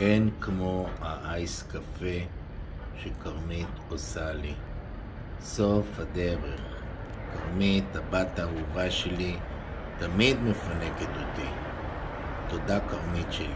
אין כמו האייס קפה שכרמית עושה לי. סוף הדרך. כרמית, הבת האהובה שלי, תמיד מפנקת אותי. תודה כרמית שלי.